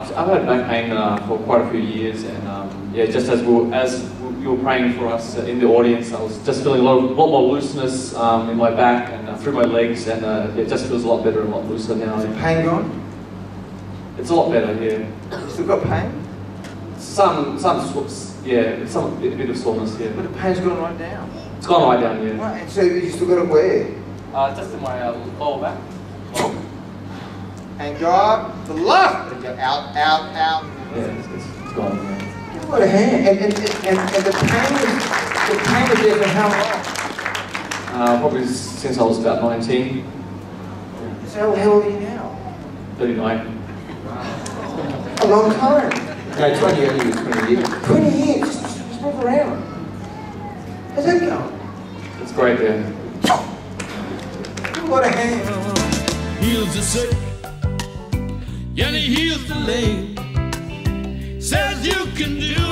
I've had back pain uh, for quite a few years, and um, yeah, just as we were, as you were praying for us in the audience, I was just feeling a lot, of, lot more looseness um, in my back and uh, through my legs, and uh, it just feels a lot better and a lot looser now. Is the pain gone? It's a lot better, yeah. You still got pain? Some, some, yeah, some a bit, of soreness, here But the pain's gone right down. It's gone right down, yeah. Right, and so you still got it where? Uh, just in my uh, lower back. And God bless. Let it go out, out, out. Yeah, it's, it's, it's gone. Yeah. Give it a hand. And, and, and, and, and the pain is the pain is there for how long? Uh, probably since I was about 19, So how old are you now? 39. A long time. No, 20 only was 20 years. 20 years. Just, just, just move around. How's that going? It's great, yeah. Give it a hand. heals the sick, and he heals the lame. Says you can do